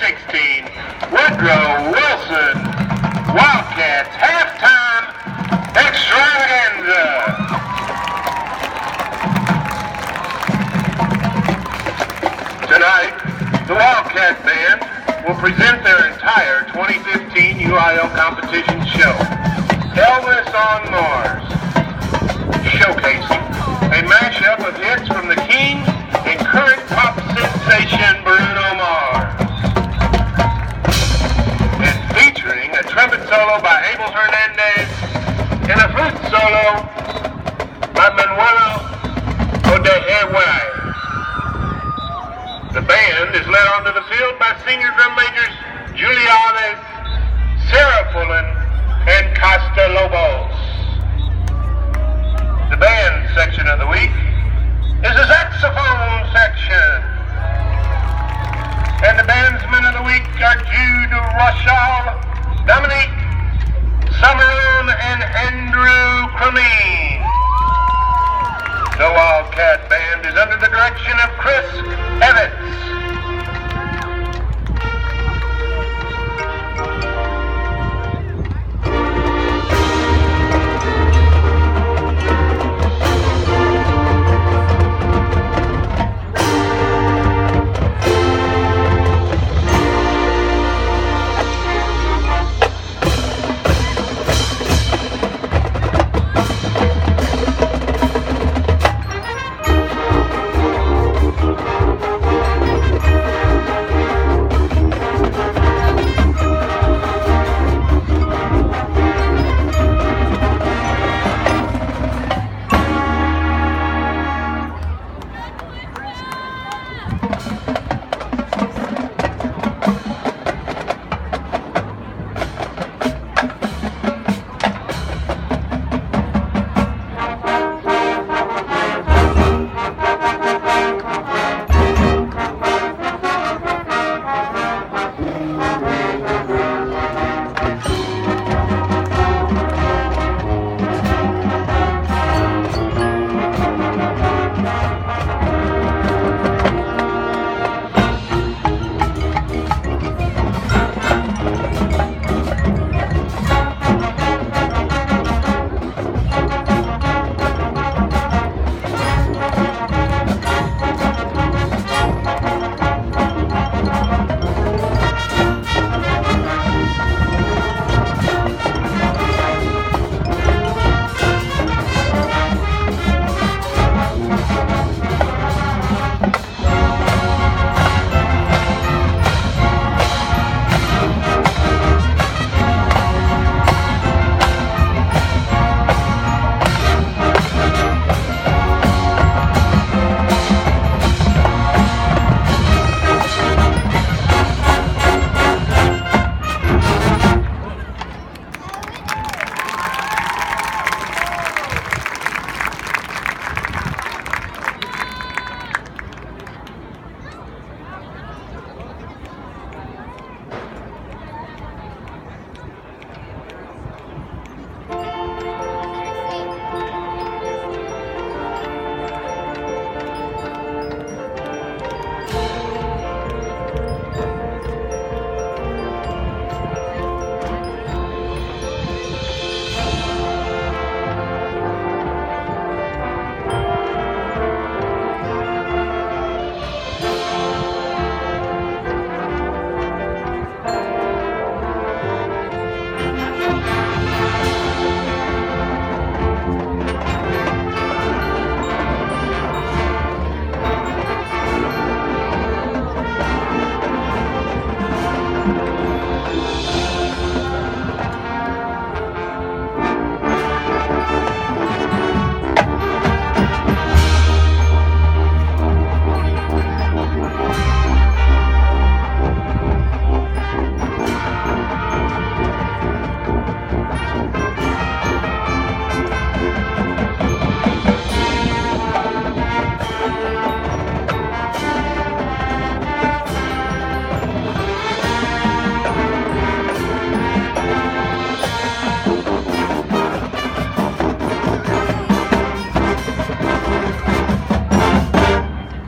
2016 Woodrow Wilson Wildcats halftime extravaganza. Tonight, the Wildcat Band will present their entire 2015 UIL competition show, Elvis on Mars, showcasing a mashup of hits from the king by Manuelo Odehewe. The band is led onto the field by senior drum majors Julianes, Sarah Pullen, and Costa Lobos. The band section of the week is the saxophone section. And the bandsmen of the week are Jude Rochelle, Dominique Summerlin, and Cremine. The Wildcat Band is under the direction of Chris Evans.